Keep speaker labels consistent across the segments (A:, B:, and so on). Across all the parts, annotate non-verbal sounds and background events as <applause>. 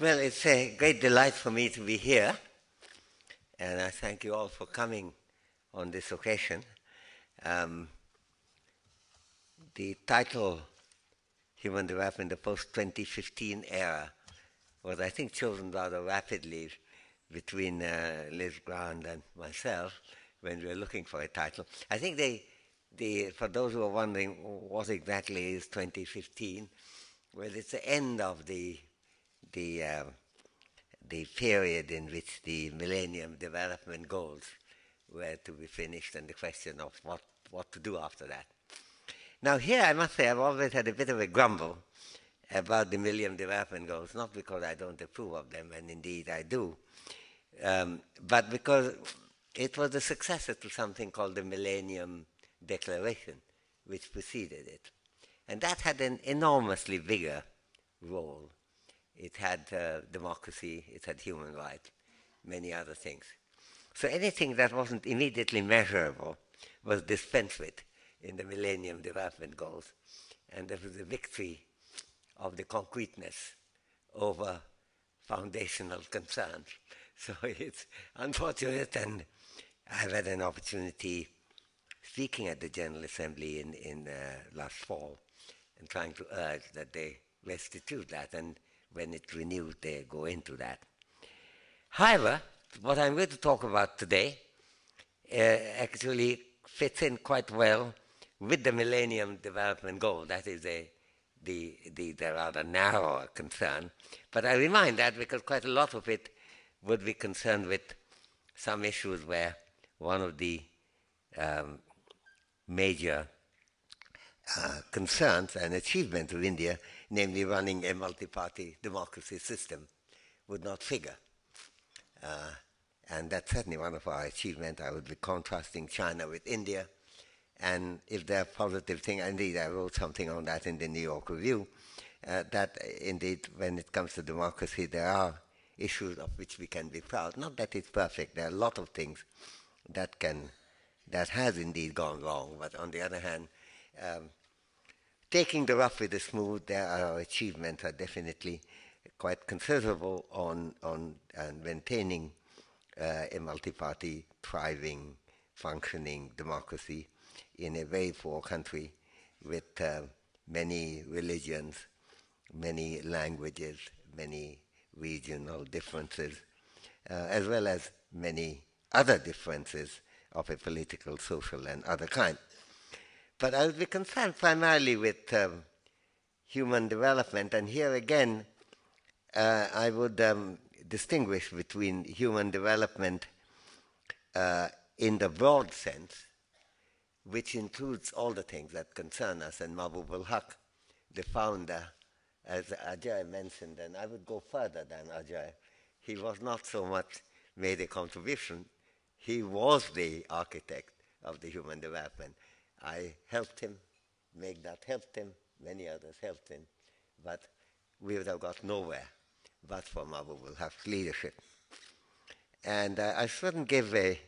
A: Well, it's a great delight for me to be here, and I thank you all for coming on this occasion. Um, the title, Human Development in the Post-2015 Era, was, I think, chosen rather rapidly between uh, Liz Grant and myself when we were looking for a title. I think they, the, for those who are wondering what exactly is 2015, well, it's the end of the the uh, the period in which the Millennium Development Goals were to be finished, and the question of what what to do after that. Now, here I must say I've always had a bit of a grumble about the Millennium Development Goals, not because I don't approve of them, and indeed I do, um, but because it was the successor to something called the Millennium Declaration, which preceded it. And that had an enormously bigger role. It had uh, democracy, it had human rights, many other things. So anything that wasn't immediately measurable was dispensed with in the Millennium Development Goals. And there was a victory of the concreteness over foundational concerns. <laughs> So it's unfortunate, and I've had an opportunity speaking at the General Assembly in, in uh, last fall and trying to urge that they restitute that, and when it's renewed, they go into that. However, what I'm going to talk about today uh, actually fits in quite well with the Millennium Development Goal. That is a the, the, the rather narrower concern. But I remind that because quite a lot of it would be concerned with some issues where one of the um, major uh, concerns and achievements of India, namely running a multi-party democracy system, would not figure. Uh, and that's certainly one of our achievements. I would be contrasting China with India. And if there are positive things, indeed, I wrote something on that in the New York Review, uh, that indeed, when it comes to democracy, there are issues of which we can be proud. Not that it's perfect. There are a lot of things that can, that has indeed gone wrong. But on the other hand, um, taking the rough with the smooth, there our achievements are definitely quite considerable on, on and maintaining uh, a multi-party, thriving, functioning democracy in a very poor country with uh, many religions, many languages, many regional differences, uh, as well as many other differences of a political, social, and other kind. But I would be concerned primarily with um, human development, and here again, uh, I would um, distinguish between human development uh, in the broad sense, which includes all the things that concern us, and Mahbub ul Haq, the founder, as Ajay mentioned, and I would go further than Ajay. He was not so much made a contribution, he was the architect of the human development. I helped him make that, helped him, many others helped him, but we would have got nowhere but for Mahbub ul leadership. And uh, I shouldn't give a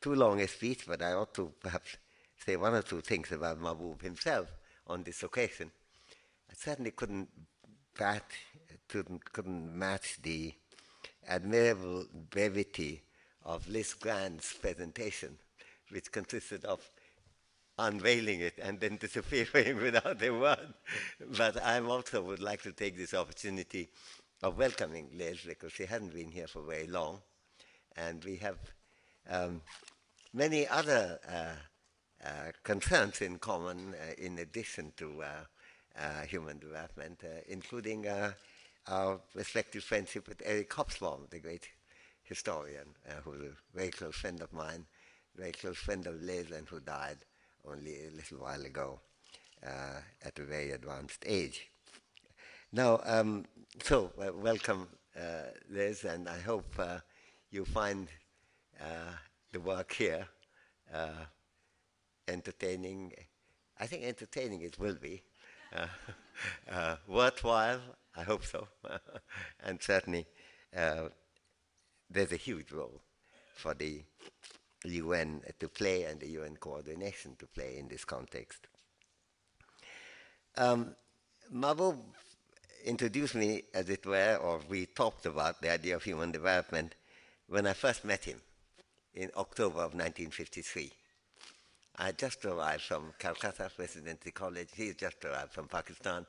A: too long a speech, but I ought to perhaps say one or two things about Mahbub himself on this occasion. I certainly couldn't, bat, couldn't match the admirable brevity of Liz Grant's presentation, which consisted of unveiling it and then <laughs> disappearing without a word. But I also would like to take this opportunity of welcoming Liz because she hadn't been here for very long. And we have um, many other uh, uh, concerns in common uh, in addition to uh, uh, human development, uh, including our respective friendship with Eric Hobsbawm, the great historian, who's a very close friend of mine, very close friend of Liz, and who died only a little while ago uh, at a very advanced age. Now, um, so uh, welcome, uh, Liz, and I hope uh, you find uh, the work here uh, entertaining. I think entertaining it will be. <laughs> worthwhile, I hope so. <laughs> and certainly, there's a huge role for the UN to play and the UN coordination to play in this context. Um, Mahbub introduced me, as it were, or we talked about the idea of human development when I first met him in October of 1953. I just arrived from Calcutta Presidency College. He just arrived from Pakistan.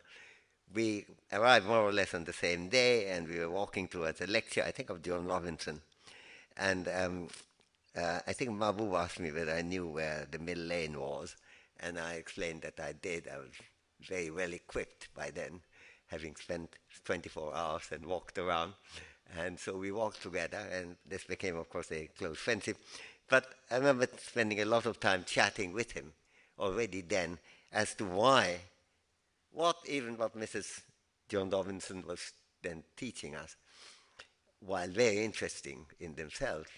A: We arrived more or less on the same day, and we were walking towards a lecture, I think of Joan Robinson. And um, uh, I think Mahbub asked me whether I knew where the Mill Lane was, and I explained that I did. I was very well equipped by then, having spent 24 hours and walked around. And so we walked together, and this became, of course, a close friendship. But I remember spending a lot of time chatting with him already then as to why, what even what Mrs. Joan Robinson was then teaching us, while very interesting in themselves,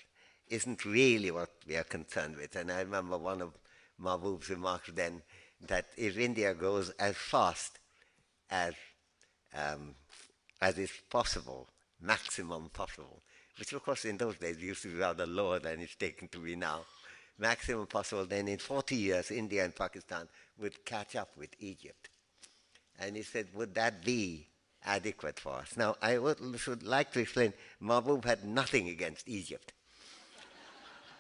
A: isn't really what we are concerned with. And I remember one of Mahbub's remarks then that if India goes as fast as um, as is possible, maximum possible, which of course in those days used to be rather lower than it's taken to be now, maximum possible, then in 40 years India and Pakistan would catch up with Egypt. And he said, would that be adequate for us? Now, I would, like to explain, Mahbub had nothing against Egypt.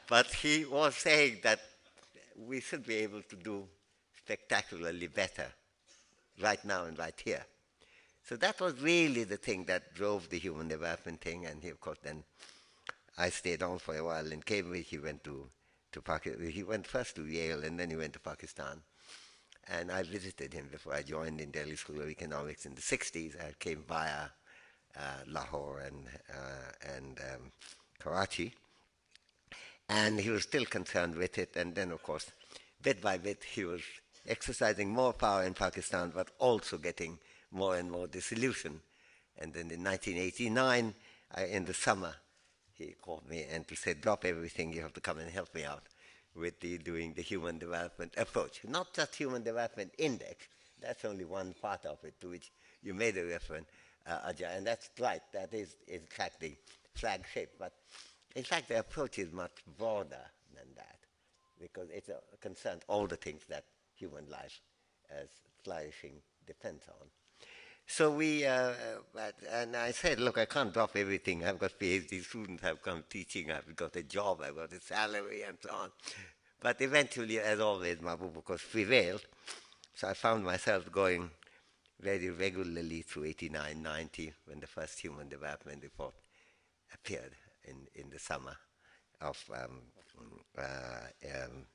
A: But he was saying that we should be able to do spectacularly better right now and right here. So that was really the thing that drove the human development thing. And he, of course, then I stayed on for a while in Cambridge. He went to, to Pakistan. He went first to Yale and then he went to Pakistan. And I visited him before I joined in Delhi School of Economics in the 60s. I came via uh, Lahore and, uh, and um, Karachi. And he was still concerned with it. And then, of course, bit by bit, he was exercising more power in Pakistan, but also getting more and more disillusioned. And then in 1989, I, in the summer, he called me and he said, drop everything, you have to come and help me out with the, doing the human development approach. Not just human development index, that's only one part of it to which you made a reference, uh, Ajay, and that's right, that is in fact the flagship, but in fact the approach is much broader than that because it uh, concerns all the things that human life as flourishing depends on. So we, uh, and I said, look, I can't drop everything. I've got PhD students, I've come teaching, I've got a job, I've got a salary, and so on. But eventually, as always, my course, prevailed. So I found myself going very regularly through 89, 90, when the first Human Development Report appeared in, in the summer of um, uh, um,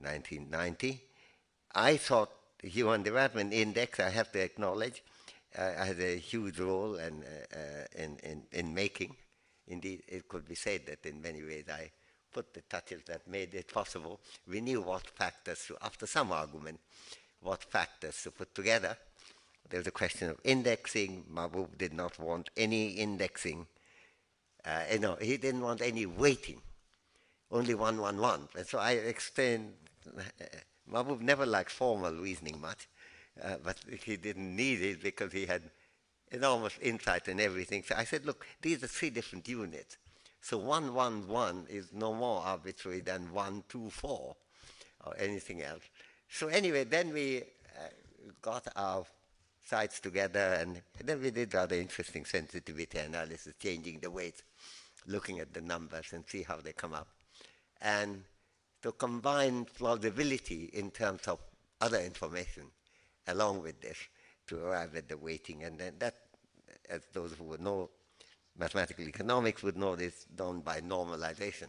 A: 1990. I thought the Human Development Index, I have to acknowledge, uh, had a huge role in, uh, uh, in, in, in, making. Indeed, it could be said that in many ways I put the touches that made it possible. We knew what factors, to, after some argument, what factors to put together. There was a question of indexing. Mahbub did not want any indexing. Uh, you know, he didn't want any weighting, only one, one, one. And so I explained, uh, Mahbub never liked formal reasoning much. Uh, but he didn't need it because he had enormous insight in everything. So I said, look, these are three different units. So 111 is no more arbitrary than 124 or anything else. So anyway, then we uh, got our sites together and then we did rather interesting sensitivity analysis, changing the weights, looking at the numbers and see how they come up. And to combine plausibility in terms of other information along with this to arrive at the weighting. And then that, as those who would know mathematical economics would know this done by normalization.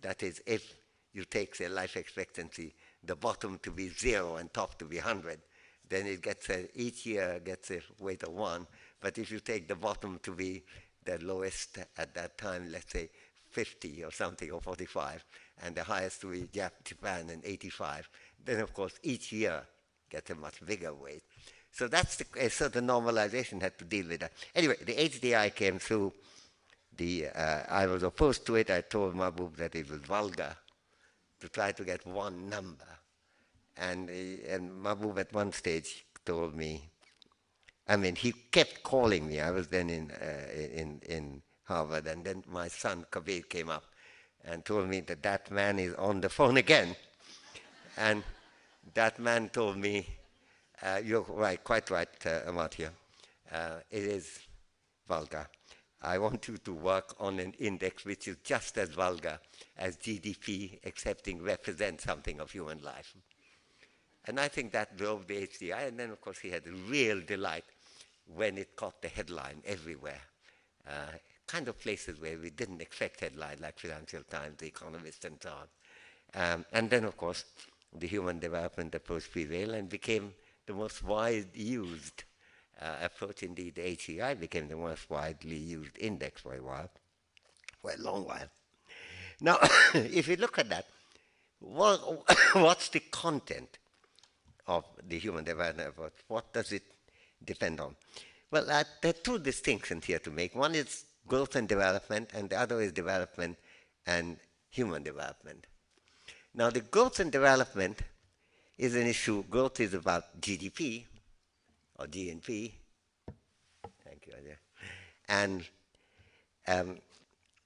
A: That is, if you take, say, life expectancy, the bottom to be zero and top to be 100, then it gets a, each year gets a weight of one. But if you take the bottom to be the lowest at that time, let's say 50 or something, or 45, and the highest to be Japan and 85, then of course each year gets a much bigger weight. So that's the, so the normalization had to deal with that. Anyway, the HDI came through. The, uh, I was opposed to it. I told Mahbub that it was vulgar to try to get one number. And, uh, and Mahbub at one stage told me, I mean, he kept calling me. I was then in, uh, in, in Harvard, and then my son Kabir came up and told me that that man is on the phone again. and that man told me, uh, you're right, quite right, uh, Amartya. uh, it is vulgar. I want you to work on an index which is just as vulgar as GDP, accepting represents something of human life. And I think that drove the HDI. And then, of course, he had real delight when it caught the headline everywhere. Uh, kind of places where we didn't expect headlines, like Financial Times, The Economist, and so on. Um, and then, of course, the human development approach prevailed and became the most widely used uh, approach. Indeed, the HDI became the most widely used index for a while, for a long while. Now, <coughs> if you look at that, what, <coughs> what's the content of the human development? What does it depend on? Well, uh, there are two distinctions here to make. One is growth and development, and the other is development and human development. Now, the growth and development is an issue. Growth is about GDP or GNP. Thank you, Ajay. And um,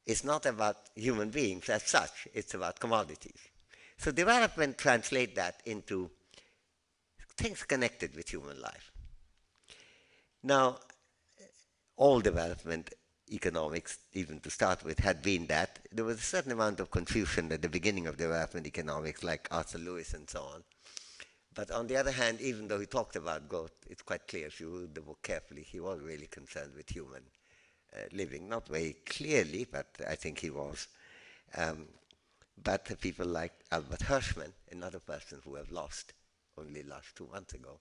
A: it's not about human beings as such, it's about commodities. So development translate that into things connected with human life. Now, all development economics, even to start with, had been that there was a certain amount of confusion at the beginning of development economics, like Arthur Lewis and so on. But on the other hand, even though he talked about growth, it's quite clear if you read the book carefully, he was really concerned with human uh, living. Not very clearly, but I think he was. Um, but people like Albert Hirschman, another person who have lost only last two months ago,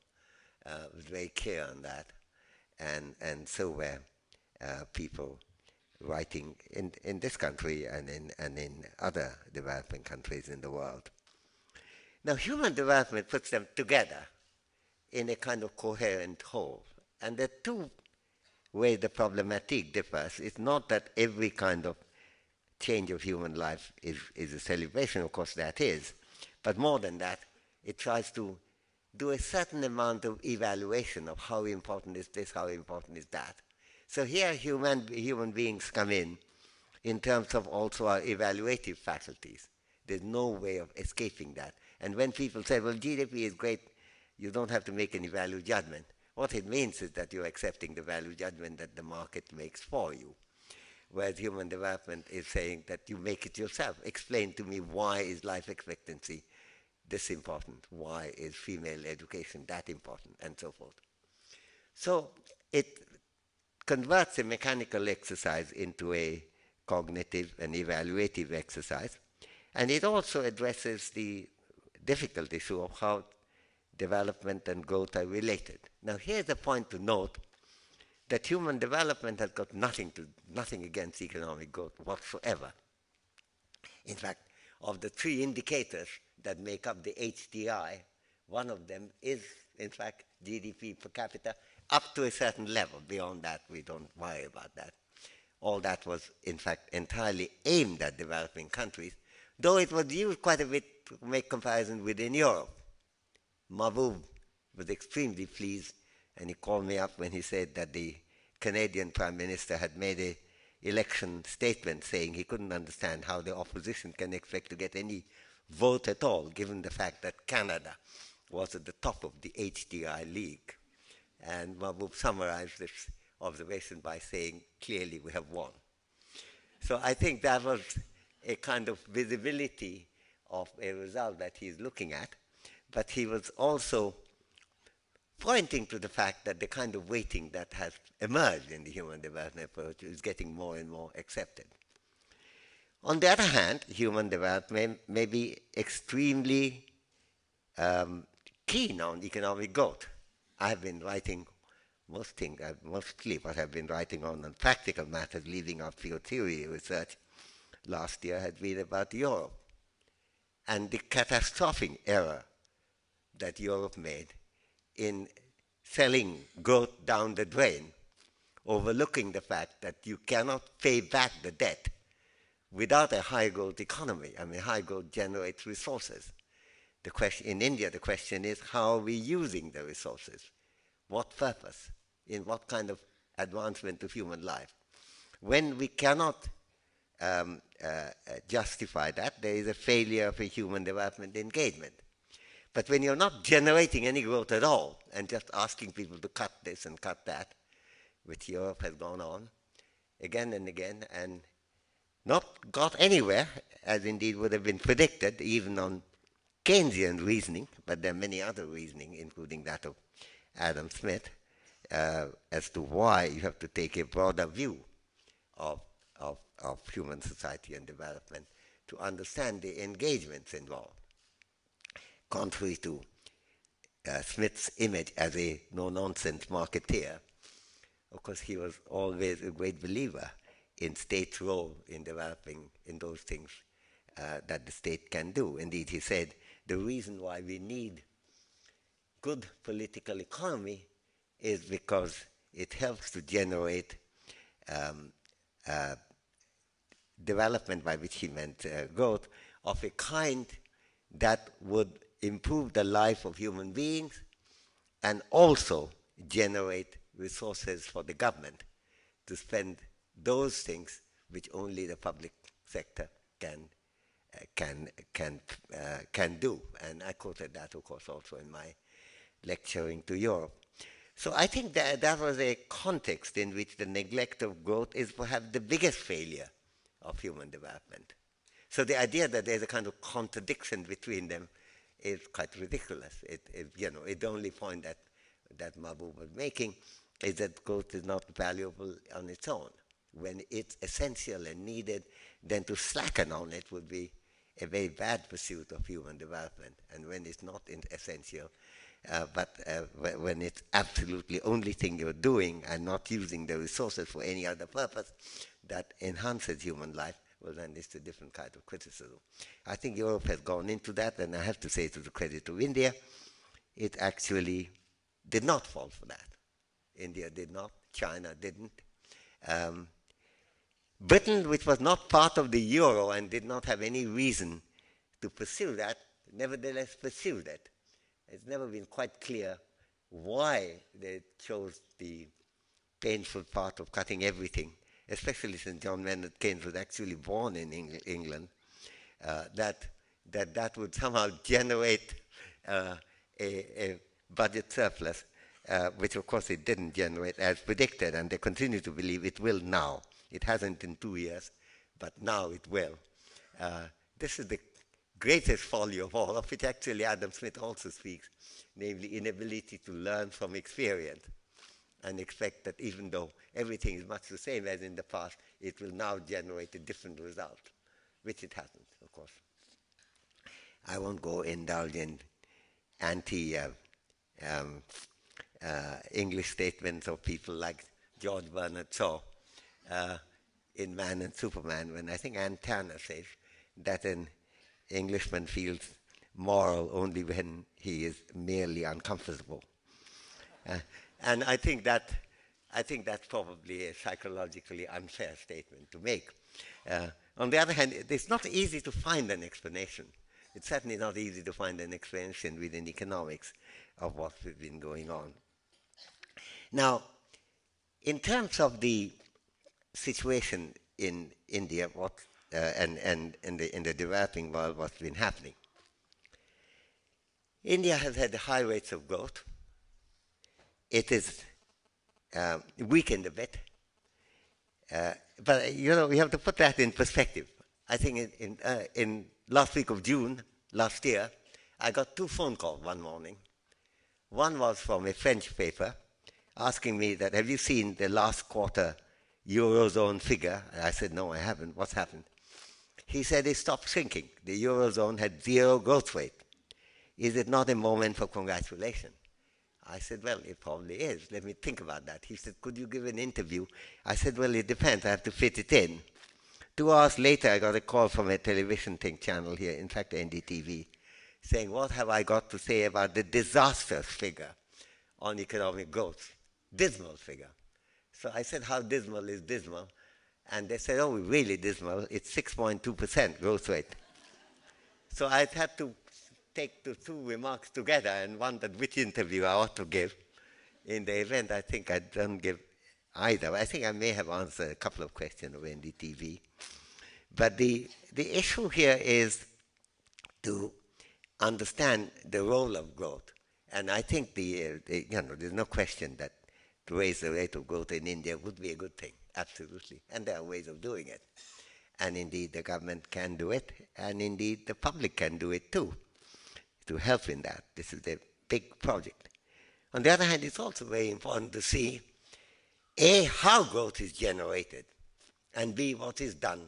A: uh, was very clear on that. And, and so were uh, people writing in, in this country and in, and in other developing countries in the world. Now, human development puts them together in a kind of coherent whole. And the two ways the problematic differs. is not that every kind of change of human life is, is a celebration, of course that is, but more than that, it tries to do a certain amount of evaluation of how important is this, how important is that. So here human, human beings come in in terms of also our evaluative faculties. There's no way of escaping that. And when people say, well, GDP is great, you don't have to make any value judgment. What it means is that you're accepting the value judgment that the market makes for you. Whereas human development is saying that you make it yourself. Explain to me why is life expectancy this important? Why is female education that important? And so forth. So it converts a mechanical exercise into a cognitive and evaluative exercise. And it also addresses the difficult issue of how development and growth are related. Now, here's a point to note that human development has got nothing to nothing against economic growth whatsoever. In fact, of the three indicators that make up the HDI, one of them is, in fact, GDP per capita up to a certain level. Beyond that, we don't worry about that. All that was, in fact, entirely aimed at developing countries, though it was used quite a bit to make comparison within Europe. Mahbub was extremely pleased, and he called me up when he said that the Canadian Prime Minister had made a election statement saying he couldn't understand how the opposition can expect to get any vote at all, given the fact that Canada was at the top of the HDI league. And Mahbub summarized this observation by saying, clearly we have won. So I think that was a kind of visibility of a result that he's looking at, but he was also pointing to the fact that the kind of weighting that has emerged in the human development approach is getting more and more accepted. On the other hand, human development may be extremely um, keen on economic growth. I've been writing most uh, mostly what I've been writing on on practical matters, leaving out field theory research, last year had been about Europe and the catastrophic error that Europe made in selling growth down the drain, overlooking the fact that you cannot pay back the debt without a high growth economy. I mean, high growth generates resources. The question in India, the question is how are we using the resources? What purpose? In what kind of advancement of human life? When we cannot um, uh, justify that, there is a failure of a human development engagement. But when you're not generating any growth at all and just asking people to cut this and cut that, which Europe has gone on again and again and not got anywhere, as indeed would have been predicted, even on Keynesian reasoning, but there are many other reasoning, including that of Adam Smith, uh, as to why you have to take a broader view of, of, of human society and development to understand the engagements involved. Contrary to uh, Smith's image as a no-nonsense marketeer, of course, he was always a great believer in state's role in developing in those things uh, that the state can do. Indeed, he said the reason why we need good political economy is because it helps to generate um, uh, development, by which he meant uh, growth, of a kind that would improve the life of human beings and also generate resources for the government to spend those things which only the public sector can uh, can can uh, can do. And I quoted that, of course, also in my lecturing to Europe. So I think that that was a context in which the neglect of growth is perhaps the biggest failure of human development. So the idea that there's a kind of contradiction between them is quite ridiculous. It, it you know, it the only point that that Mahbub was making is that growth is not valuable on its own. When it's essential and needed, then to slacken on it would be a very bad pursuit of human development. And when it's not essential, uh, but uh, when it's absolutely only thing you're doing and not using the resources for any other purpose that enhances human life, well, then it's a different kind of criticism. I think Europe has gone into that, and I have to say to the credit of India, it actually did not fall for that. India did not, China didn't. Um, Britain, which was not part of the euro and did not have any reason to pursue that, nevertheless pursued it. It's never been quite clear why they chose the painful part of cutting everything, especially since John Maynard Keynes was actually born in Eng England, uh, that, that that would somehow <laughs> generate uh, a, a budget surplus uh, which of course it didn't generate as predicted, and they continue to believe it will now. It hasn't in two years, but now it will. Uh, this is the greatest folly of all, of which actually Adam Smith also speaks, namely inability to learn from experience and expect that even though everything is much the same as in the past, it will now generate a different result, which it hasn't, of course. I won't go indulge in anti uh, um, uh, English statements of people like George Bernard Shaw uh, in Man and Superman, when I think Ann says that an Englishman feels moral only when he is merely uncomfortable. Uh, and I think that I think that's probably a psychologically unfair statement to make. Uh, on the other hand, it's not easy to find an explanation. It's certainly not easy to find an explanation within economics of what's been going on. Now, in terms of the situation in India, what uh, and and in the in the developing world, what's been happening? India has had high rates of growth. It is uh, weakened a bit, uh, but you know we have to put that in perspective. I think in in, uh, in last week of June last year, I got two phone calls one morning. One was from a French paper asking me that, have you seen the last quarter Eurozone figure? And I said, no, I haven't. What's happened? He said it stopped shrinking. The Eurozone had zero growth rate. Is it not a moment for congratulation? I said, well, it probably is. Let me think about that. He said, could you give an interview? I said, well, it depends. I have to fit it in. Two hours later, I got a call from a television think channel here, in fact, NDTV, saying, what have I got to say about the disastrous figure on economic growth? dismal figure. So I said, how dismal is dismal? And they said, oh, really dismal. It's 6.2% growth rate. so I had to take the two remarks together and wondered which interview I ought to give. In the event, I think I don't give either. I think I may have answered a couple of questions of NDTV. But the, the issue here is to understand the role of growth. And I think the, uh, the, you know, there's no question that to raise the rate of growth in India would be a good thing, absolutely. And there are ways of doing it. And indeed, the government can do it, and indeed, the public can do it too, to help in that. This is a big project. On the other hand, it's also very important to see A, how growth is generated, and B, what is done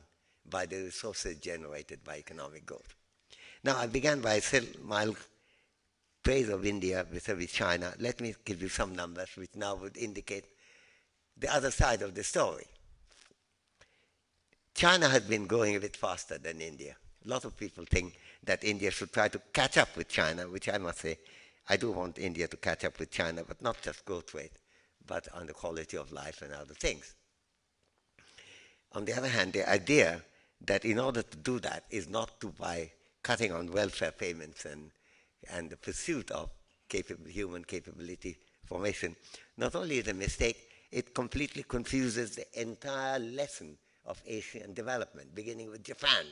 A: by the resources generated by economic growth. Now, I began by saying my praise of India vis-a-vis China. Let me give you some numbers which now would indicate the other side of the story. China has been growing a bit faster than India. A lot of people think that India should try to catch up with China, which I must say, I do want India to catch up with China, but not just growth rate, but on the quality of life and other things. On the other hand, the idea that in order to do that is not to by cutting on welfare payments and, and the pursuit of human capability formation, not only is a mistake, it completely confuses the entire lesson of Asian development, beginning with Japan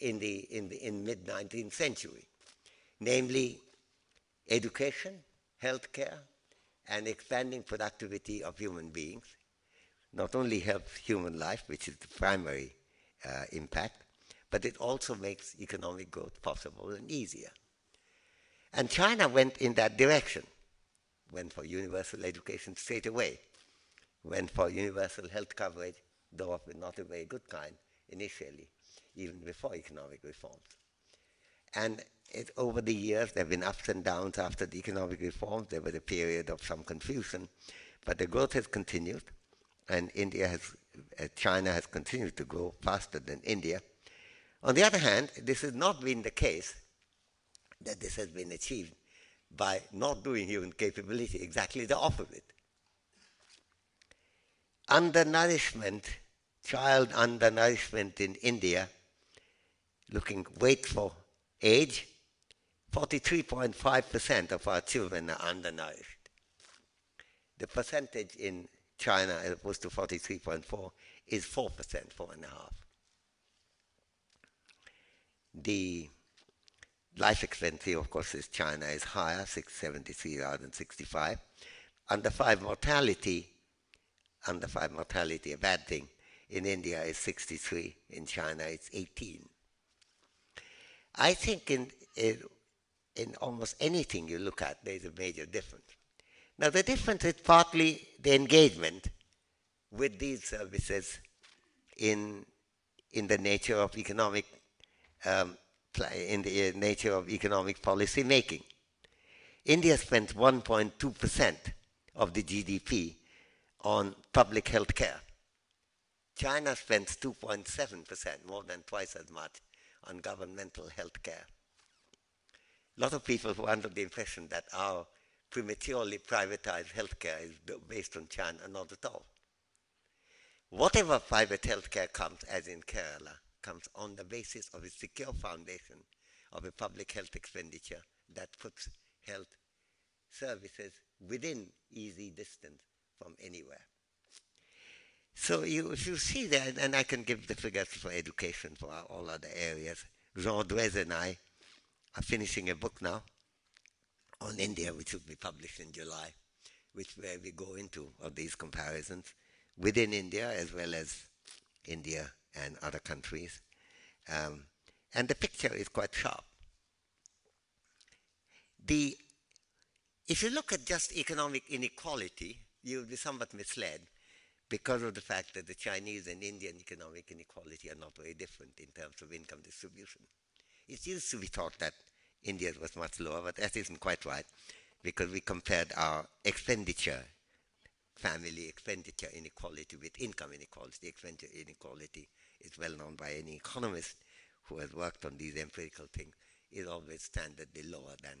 A: in the, in the in mid 19th century, namely education, healthcare, and expanding productivity of human beings. Not only helps human life, which is the primary uh, impact, but it also makes economic growth possible and easier. And China went in that direction, went for universal education straight away, went for universal health coverage, though of not a very good kind initially, even before economic reforms. And it, over the years, there have been ups and downs after the economic reforms. There was a period of some confusion, but the growth has continued, and India has uh, China has continued to grow faster than India. On the other hand, this has not been the case that this has been achieved by not doing human capability, exactly the opposite. Undernourishment, child undernourishment in India, looking weight for age, 43.5% of our children are undernourished. The percentage in China, as opposed to 43.4, is 4%, 4.5. The life expectancy, of course, is China is higher, 673 rather than 65. Under 5 mortality, under 5 mortality, a bad thing, in India is 63, in China it's 18. I think in, in, in almost anything you look at, there's a major difference. Now, the difference is partly the engagement with these services in, in the nature of economic, um, in the uh, nature of economic policy making. India spends 1.2% of the GDP on public health care. China spends 2.7%, more than twice as much, on governmental health care. A lot of people who are under the impression that our prematurely privatized healthcare is based on China, not at all. Whatever private healthcare comes, as in Kerala, comes on the basis of a secure foundation of a public health expenditure that puts health services within easy distance from anywhere. So you, if you see that, and I can give the figures for education for all other areas. Jean Drèze and I are finishing a book now on India, which will be published in July, which where we go into all these comparisons within India as well as India and other countries. Um, and the picture is quite sharp. The, if you look at just economic inequality, you'll be somewhat misled because of the fact that the Chinese and Indian economic inequality are not very different in terms of income distribution. It used to be thought that India was much lower, but that isn't quite right because we compared our expenditure, family expenditure inequality with income inequality. Expenditure inequality is well known by any economist who has worked on these empirical things, is always standardly lower than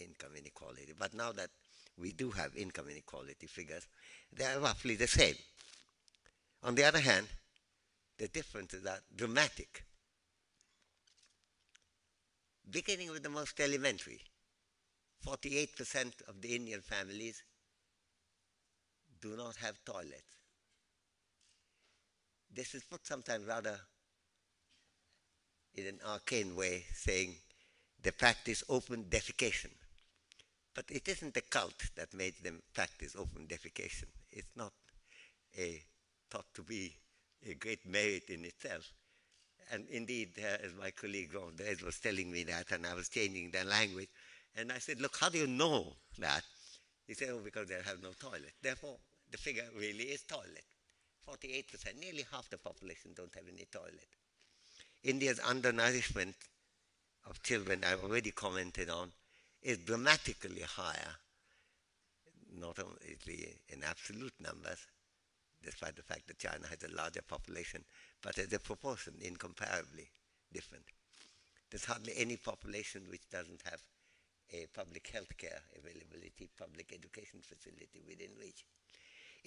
A: income inequality. But now that we do have income inequality figures, they are roughly the same. On the other hand, the differences are dramatic beginning with the most elementary. 48% of the Indian families do not have toilets. This is put sometimes rather in an arcane way, saying they practice open defecation. But it isn't the cult that made them practice open defecation. It's not a, thought to be a great merit in itself. And indeed, uh, as my colleague Ron Drèze was telling me that, and I was changing the language, and I said, look, how do you know that? He said, oh, because they have no toilet. Therefore, the figure really is toilet. 48%, nearly half the population don't have any toilet. India's undernourishment of children, I've already commented on, is dramatically higher, not only in absolute numbers, despite the fact that China has a larger population, but as a proportion, incomparably different. There's hardly any population which doesn't have a public health care availability, public education facility within reach.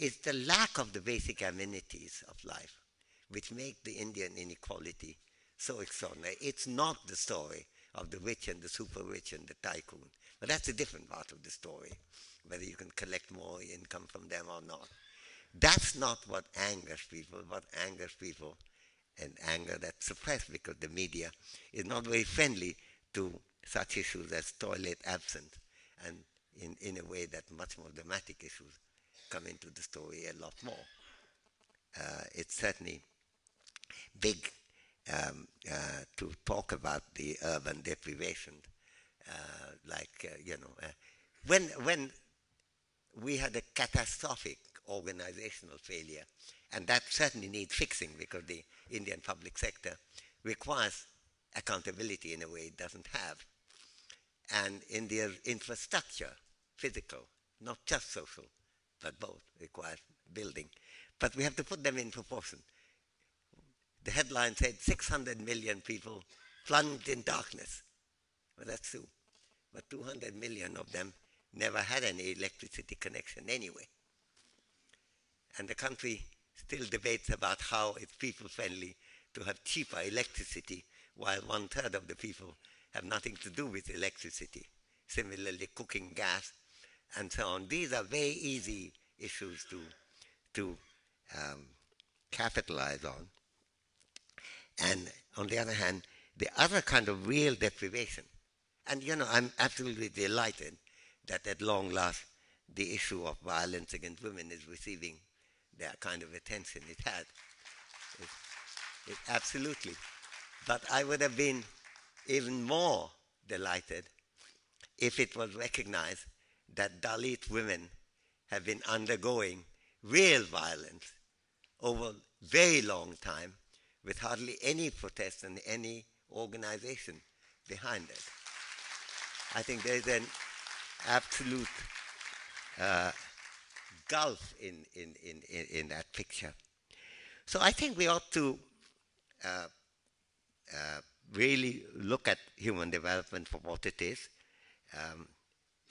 A: It's the lack of the basic amenities of life which make the Indian inequality so extraordinary. It's not the story of the rich and the super rich and the tycoon. But that's a different part of the story, whether you can collect more income from them or not. That's not what angers people. What angers people, and anger that's suppressed because the media is not very friendly to such issues as toilet absence, and in, in a way that much more dramatic issues come into the story a lot more. Uh, it's certainly big um, uh, to talk about the urban deprivation, uh, like uh, you know, uh, when when we had a catastrophic organizational failure, and that certainly needs fixing because the Indian public sector requires accountability in a way it doesn't have, and in their infrastructure, physical, not just social, but both require building. But we have to put them in proportion the headline said 600 million people plunged in darkness. Well, that's true. But 200 million of them never had any electricity connection anyway. And the country still debates about how it's people friendly to have cheaper electricity while one third of the people have nothing to do with electricity. Similarly, cooking gas and so on. These are very easy issues to, to um, capitalize on. And on the other hand, the other kind of real deprivation. And you know, I'm absolutely delighted that at long last the issue of violence against women is receiving that kind of attention it had. It, it, absolutely. But I would have been even more delighted if it was recognized that Dalit women have been undergoing real violence over a very long time with hardly any protest and any organization behind it. I think there's an absolute uh, gulf in, in, in, in, that picture. So I think we ought to uh, uh, really look at human development for what it is, um,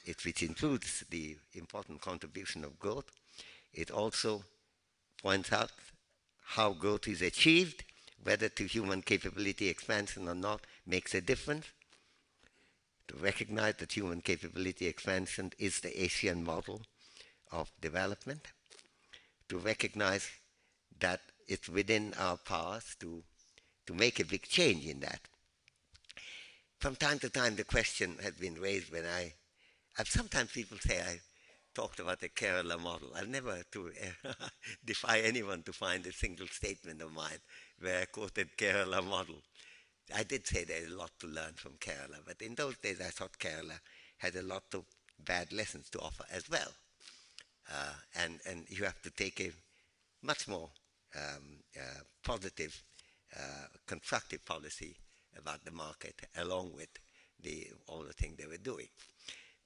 A: it, which includes the important contribution of growth. It also points out how growth is achieved whether to human capability expansion or not makes a difference. To recognize that human capability expansion is the Asian model of development. To recognize that it's within our powers to, to make a big change in that. From time to time, the question has been raised when I, I've sometimes people say I talked about the Kerala model. I've never to <laughs> defy anyone to find a single statement of mine where I quoted Kerala model. I did say there's a lot to learn from Kerala, but in those days I thought Kerala had a lot of bad lessons to offer as well. Uh, and, and you have to take a much more um, uh, positive, uh, constructive policy about the market along with the, all the things they were doing.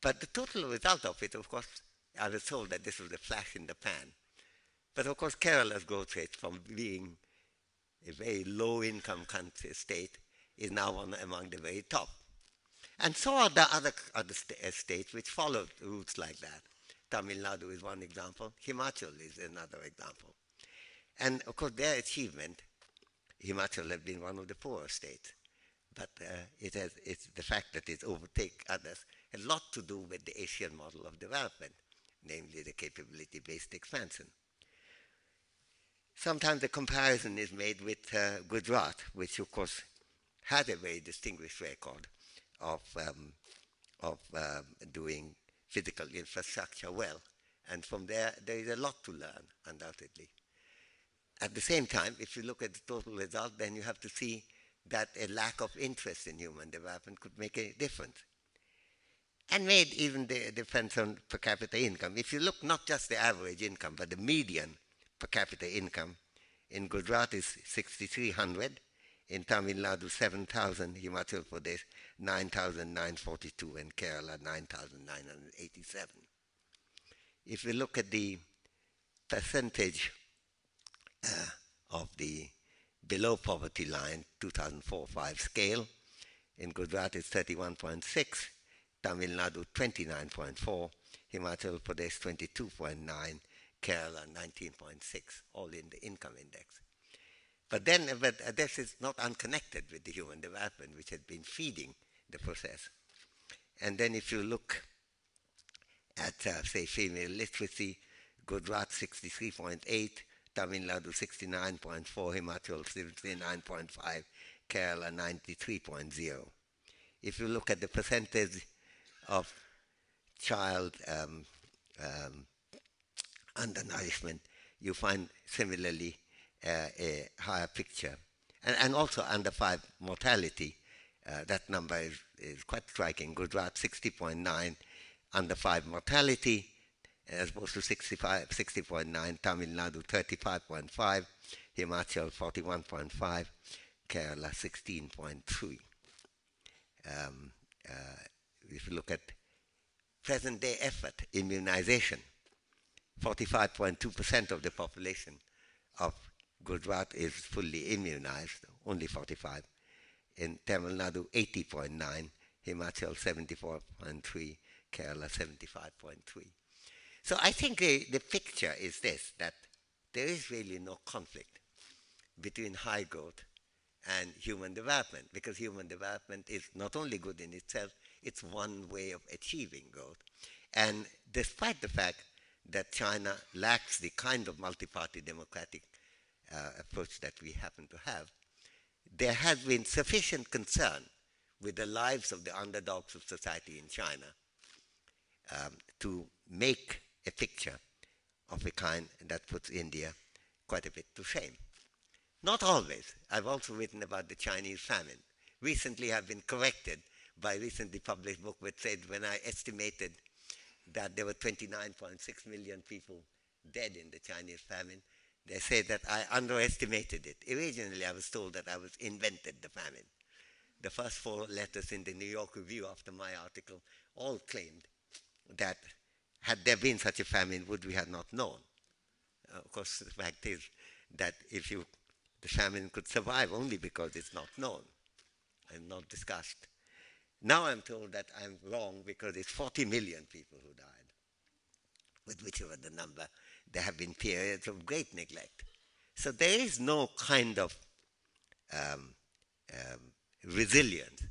A: But the total result of it, of course, I was told that this was a flash in the pan. But of course, Kerala's growth rate from being a very low income country state is now one among the very top. And so are the other, other st- uh, states which followed routes like that. Tamil Nadu is one example, Himachal is another example. And of course, their achievement, Himachal has been one of the poorer states, but uh, it has, it's the fact that it overtakes others a lot to do with the Asian model of development, namely the capability based expansion. Sometimes the comparison is made with uh, Gujarat, which of course had a very distinguished record of, um, of uh, doing physical infrastructure well. And from there, there is a lot to learn, undoubtedly. At the same time, if you look at the total result, then you have to see that a lack of interest in human development could make a difference. And made even the difference on per capita income. If you look not just the average income, but the median per capita income, in Gujarat is 6,300, in Tamil Nadu 7,000, Himachal Pradesh 9,942, and Kerala 9,987. If we look at the percentage uh, of the below poverty line 2004-5 scale. In Gujarat it's 31.6, Tamil Nadu 29.4, Himachal Pradesh 22.9, Kerala 19.6, all in the income index. But then, but this is not unconnected with the human development, which has been feeding the process. And then if you look at, uh, say, female literacy, Gujarat 63.8, Tamil Nadu 69.4, Himachal 79.5, Kerala 93.0. If you look at the percentage of child um, um, undernourishment, you find similarly uh, a higher picture. And, and also under 5 mortality, uh, that number is, is quite striking. Gujarat 60.9 under 5 mortality, as opposed to 65, 60.9, Tamil Nadu 35.5, Himachal 41.5, Kerala 16.3. Um, uh, if you look at present day effort, immunization, 45.2% of the population of Gujarat is fully immunized, only 45. In Tamil Nadu, 80.9, Himachal 74.3, Kerala 75.3. So I think the, the picture is this, that there is really no conflict between high growth and human development, because human development is not only good in itself, it's one way of achieving growth. And despite the fact that China lacks the kind of multi-party democratic uh, approach that we happen to have, there has been sufficient concern with the lives of the underdogs of society in China um, to make a picture of a kind that puts India quite a bit to shame. Not always. I've also written about the Chinese famine. Recently, I've been corrected by recently published book which said when I estimated that there were 29.6 million people dead in the Chinese famine, they said that I underestimated it. Originally, I was told that I was invented the famine. The first four letters in the New York Review after my article all claimed that had there been such a famine, would we have not known? Uh, of course, the fact is that if you, the famine could survive only because it's not known and not discussed. Now I'm told that I'm wrong because it's 40 million people who died. With whichever the number, there have been periods of great neglect. So there is no kind of um, um, resilience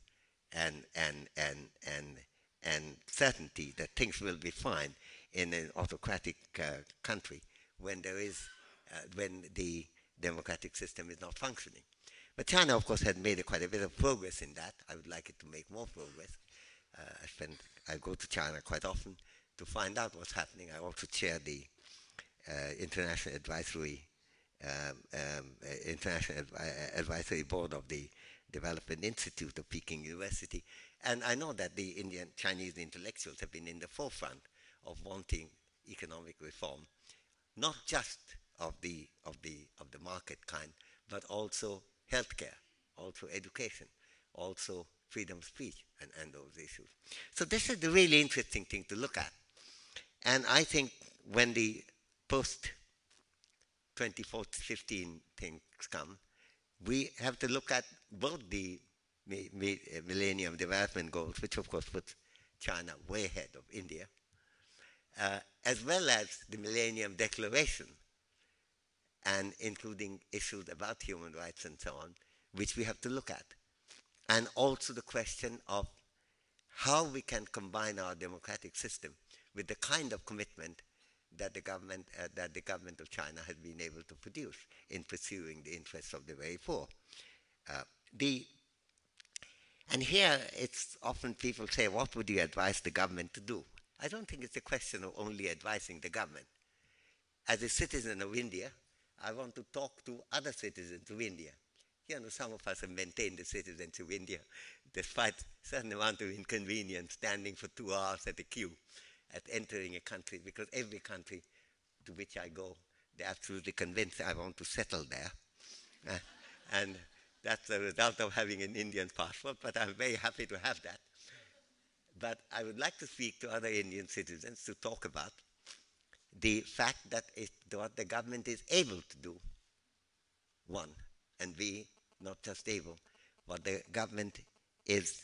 A: and, and, and, and, and certainty that things will be fine in an autocratic uh, country when there is, uh, when the democratic system is not functioning. But China, of course, had made quite a bit of progress in that. I would like it to make more progress. Uh, I spend, I go to China quite often to find out what's happening. I also chair the uh, International Advisory um, um, uh, International Advi- Advisory Board of the Development Institute of Peking University, and I know that the Indian Chinese intellectuals have been in the forefront of wanting economic reform, not just of the of the of the market kind, but also healthcare, also education, also freedom of speech, and, and those issues. So this is the really interesting thing to look at. And I think when the post 2015 things come, we have to look at both the Millennium Development Goals, which of course puts China way ahead of India, uh, as well as the Millennium Declaration, and including issues about human rights and so on, which we have to look at. And also the question of how we can combine our democratic system with the kind of commitment that the government uh, that the government of China has been able to produce in pursuing the interests of the very poor. Uh, the and here it's often people say, what would you advise the government to do? I don't think it's a question of only advising the government. As a citizen of India, I want to talk to other citizens of India. You know, some of us have maintained the citizens of India despite certain amount of inconvenience standing for two hours at a queue at entering a country because every country to which I go, they're absolutely convinced I want to settle there. Uh, and that's the result of having an Indian passport, but I'm very happy to have that. But I would like to speak to other Indian citizens to talk about the fact that it, what the government is able to do, one, and B, not just able, what the government is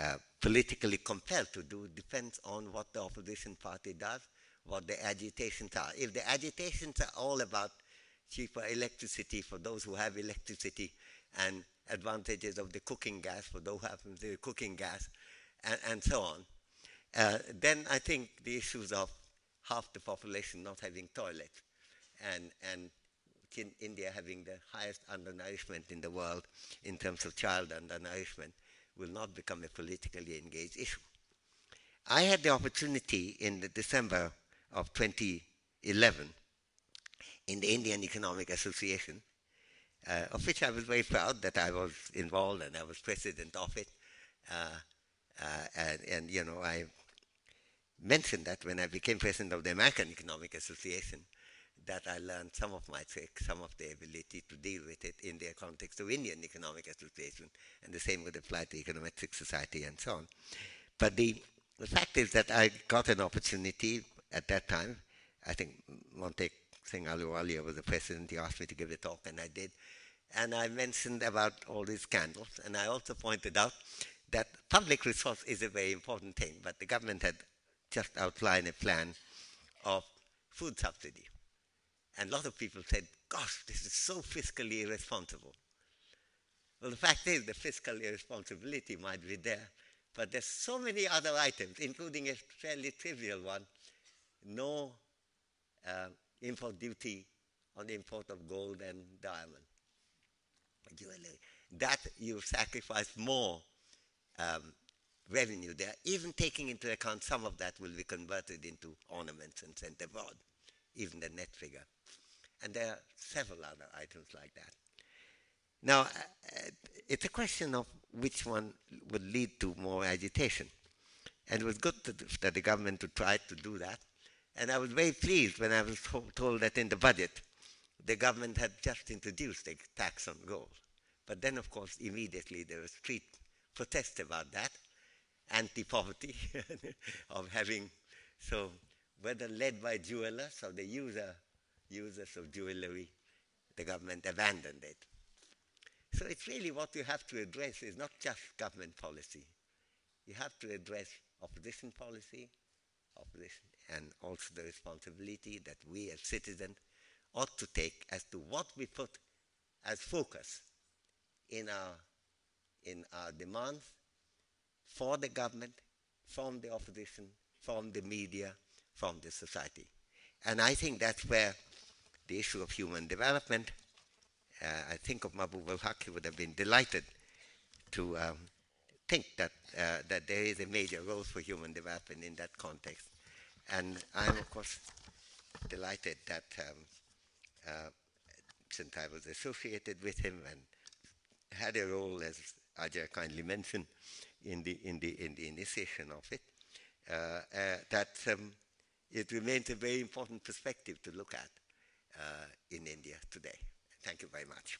A: uh, politically compelled to do depends on what the opposition party does, what the agitations are. If the agitations are all about cheaper electricity for those who have electricity and advantages of the cooking gas for those who have the cooking gas and, and so on, uh, then I think the issues of half the population not having toilets and, and in India having the highest undernourishment in the world in terms of child undernourishment will not become a politically engaged issue. I had the opportunity in the December of 2011 in the Indian Economic Association, uh, of which I was very proud that I was involved and I was president of it. Uh, uh, and, and, you know, I mentioned that when I became president of the American Economic Association, that I learned some of my tricks, some of the ability to deal with it in the context of Indian Economic Association, and the same would apply to Econometric Society and so on. But the, the fact is that I got an opportunity at that time. I think Montek Singh Ahluwalia was the president. He asked me to give a talk, and I did. And I mentioned about all these scandals, and I also pointed out that public resource is a very important thing, but the government had just outlined a plan of food subsidy and a lot of people said, gosh, this is so fiscally irresponsible. Well, the fact is, the fiscal irresponsibility might be there, but there's so many other items, including a fairly trivial one no uh, import duty on the import of gold and diamond. Jewelry. That you sacrifice more um, revenue there, even taking into account some of that will be converted into ornaments and sent abroad, even the net figure. And there are several other items like that. Now, uh, it's a question of which one would lead to more agitation. And it was good that the government to try to do that. And I was very pleased when I was told that in the budget, the government had just introduced a tax on gold. But then, of course, immediately there was street protest about that, anti-poverty <laughs> of having, so whether led by jewelers or the user users of jewelry, the government abandoned it. So it's really what you have to address is not just government policy. You have to address opposition policy, opposition, and also the responsibility that we as citizens ought to take as to what we put as focus in our, in our demands for the government, from the opposition, from the media, from the society. And I think that's where the issue of human development. Uh, I think of Mahbub al-Haq, would have been delighted to um, think that, uh, that there is a major role for human development in that context. And I'm, of course, delighted that um, uh, since I was associated with him and had a role, as Ajay kindly mentioned, in the, in the, in the initiation of it, uh, uh, that um, it remains a very important perspective to look at uh, in India today. Thank you very much.